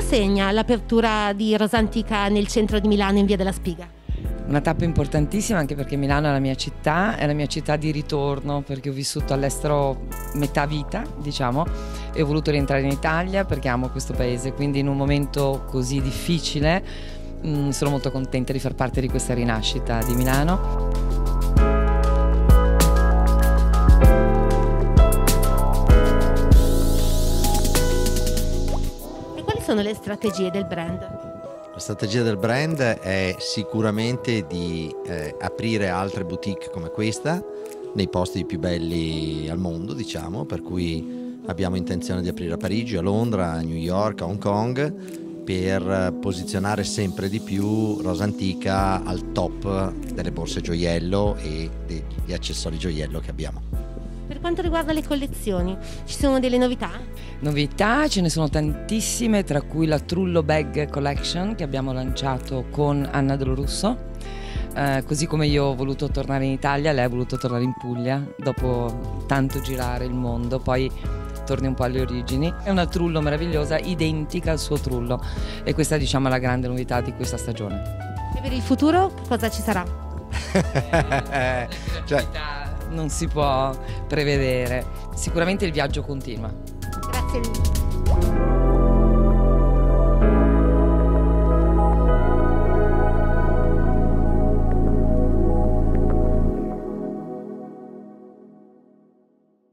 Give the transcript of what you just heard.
segna l'apertura di Rosantica nel centro di Milano in via della Spiga? Una tappa importantissima anche perché Milano è la mia città, è la mia città di ritorno perché ho vissuto all'estero metà vita, diciamo, e ho voluto rientrare in Italia perché amo questo paese, quindi in un momento così difficile mh, mm, sono molto contenta di far parte di questa rinascita di Milano. Sono le strategie del brand? La strategia del brand è sicuramente di eh, aprire altre boutique come questa nei posti più belli al mondo, diciamo, per cui abbiamo intenzione di aprire a Parigi, a Londra, a New York, a Hong Kong per posizionare sempre di più Rosa Antica al top delle borse gioiello e degli accessori gioiello che abbiamo. Per quanto riguarda le collezioni, ci sono delle novità? Novità, ce ne sono tantissime, tra cui la Trullo Bag Collection che abbiamo lanciato con Anna Del Russo. Eh, così come io ho voluto tornare in Italia, lei ha voluto tornare in Puglia dopo tanto girare il mondo, poi torni un po' alle origini. È una trullo meravigliosa, identica al suo trullo e questa diciamo è la grande novità di questa stagione. E per il futuro cosa ci sarà? cioè, non si può prevedere. Sicuramente il viaggio continua. Grazie mille.